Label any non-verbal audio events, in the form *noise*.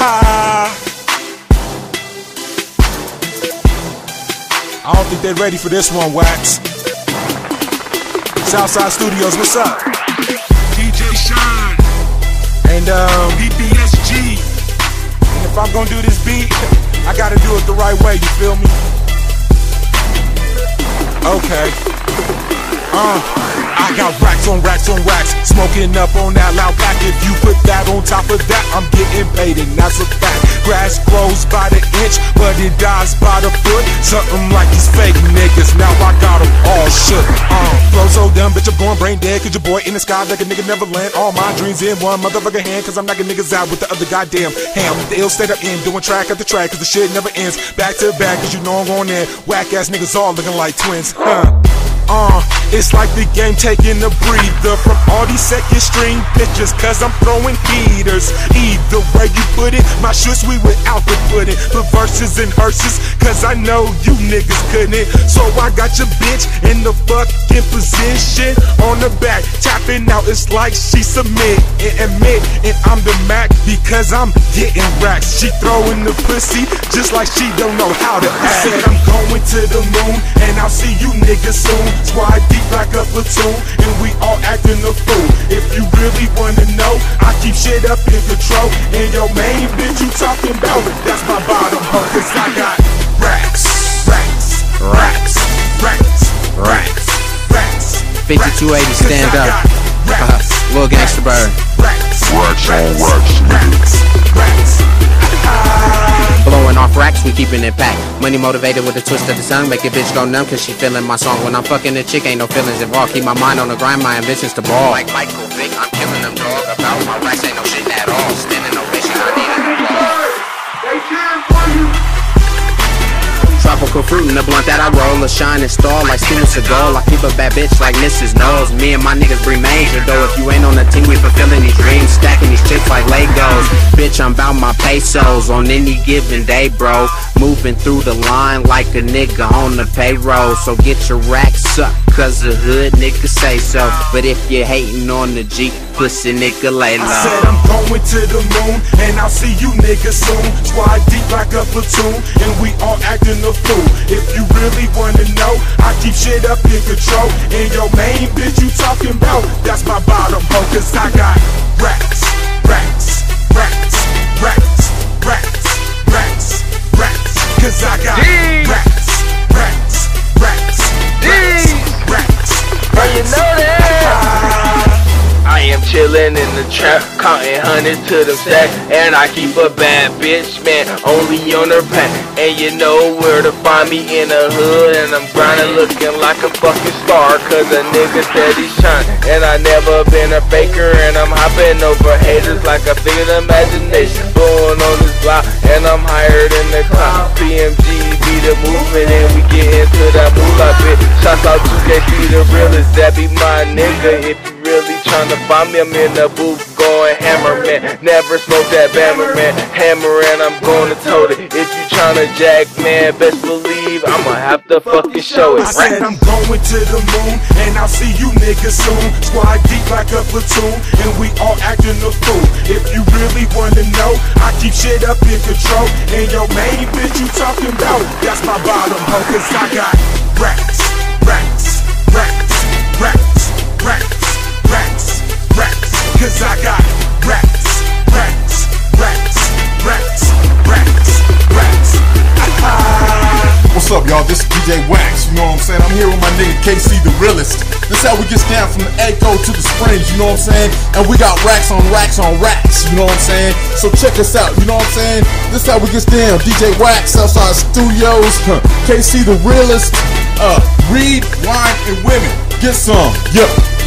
*laughs* I don't think they're ready for this one, Wax. Southside Studios, what's up? DJ Shon, And um, BPSG. and if I'm gonna do this beat, I gotta do it the right way. You feel me? Okay. Uh, I got racks on racks on racks, smoking up on that loud pack. If you put that on top of that, I'm getting paid, and that's a fact. Grass grows by the inch, but it dies by the foot. Something like these fake niggas, now I got 'em all shook. Uh, flow so dumb, bitch, I'm going brain dead. Cause your boy in the sky like a nigga never land. All my dreams in one motherfucking hand, cause I'm knocking niggas out with the other goddamn ham. The ill state I'm in, doing track after track, cause the shit never ends. Back to back, cause you know I'm going in. Whack ass niggas all looking like twins, huh? Uh, it's like the game taking a breather from all these second string pitchers, cause I'm throwing heaters. Either way you put it, my shit sweet without the pudding. Put verses and hearses, cause I know you niggas couldn't. So I got your bitch in the fucking position on the back, tapping out. It's like she submit and admit, and I'm the Mac because I'm getting racks. She throwing the pussy just like she don't know how to act. Said I'm going to the moon, and I'll see you niggas soon. Squad deep like a platoon, and we all acting a fool. If you really wanna know, I keep shit up in control. And your main bitch you talking about, that's my bottom hoe, cause I got racks, racks, racks, racks, racks, racks. 5280, stand up. *laughs* Racks, Lil Gangsta Bird. racks, Racks racks, racks, racks. Blowing off racks, we keeping it packed. Money motivated with a twist of the tongue. Make a bitch go numb cause she feeling my song. When I'm fucking a chick, ain't no feelings involved. Keep my mind on the grind, my ambitions to ball. Like Michael Vick, I'm killing them dog. In the blunt that I roll, a shining star like Steven Seagal. I keep a bad bitch like Mrs. Knowles. Me and my niggas bring major though. If you ain't on the team, we fulfilling these dreams, stacking these chips like Legos. Bitch, I'm bout my pesos on any given day, bro. Moving through the line like a nigga on the payroll. So get your racks up, cause the hood nigga say so. But if you're hating on the G, pussy nigga lay low. I said. I'm going to the moon, and I'll see you niggas soon. Squad deep like a platoon, and we all acting a fool. If you really wanna know, I keep shit up in control. And your main bitch you talking about, that's my bottom hoe, cause I got chillin' in the trap, counting hundreds to them stacks, and I keep a bad bitch, man, only on her back. And you know where to find me in the hood, and I'm grinding, looking like a fucking star, cause a nigga steady shine. And I never been a faker, and I'm hopping over haters like a figured imagination. Going on this block, and I'm higher than the cloud. PMG be the movement, and we get into that moolah bit. Shots out to KC, the realest, that be my nigga. If really tryna find me, I'm in the booth going hammer, man. Never smoke that bammer, man. Hammer and I'm gonna tote it. If you tryna jack, man, best believe I'ma have to fucking show it. I said I'm going to the moon, and I'll see you niggas soon. Squad deep like a platoon, and we all acting a fool. If you really wanna know, I keep shit up in control. And your main bitch you talking about, that's my bottom hoe, cause I got This is DJ Wax. You know what I'm saying? I'm here with my nigga KC the Realist. This how we get down from the Echo to the Springs. You know what I'm saying? And we got racks on racks on racks. You know what I'm saying? So check us out. You know what I'm saying? This how we get down. DJ Wax, Southside Studios. Huh. KC the Realist. Uh, weed, wine, and women. Get some. Yep.